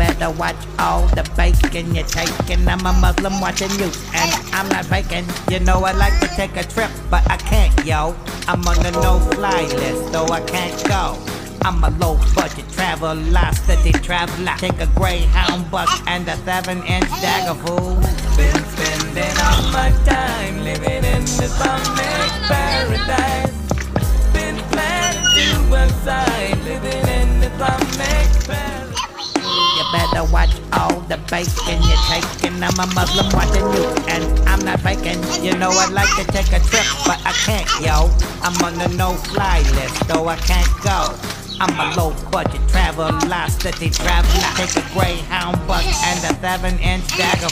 better watch all the bacon you're taking. I'm a Muslim watching you, and I'm not faking. You know I like to take a trip, but I can't, yo. I'm on the no-fly list, so I can't go. I'm a low budget traveler, city traveler. Take a Greyhound bus and a seven inch dagger fool. Been spending all my time living better watch all the bacon you're taking. I'm a Muslim watching you, and I'm not faking. You know I'd like to take a trip, but I can't, yo. I'm on the no-fly list, though I can't go. I'm a low budget travel, traveler, city traveler. Take a Greyhound bus and a seven inch dagger.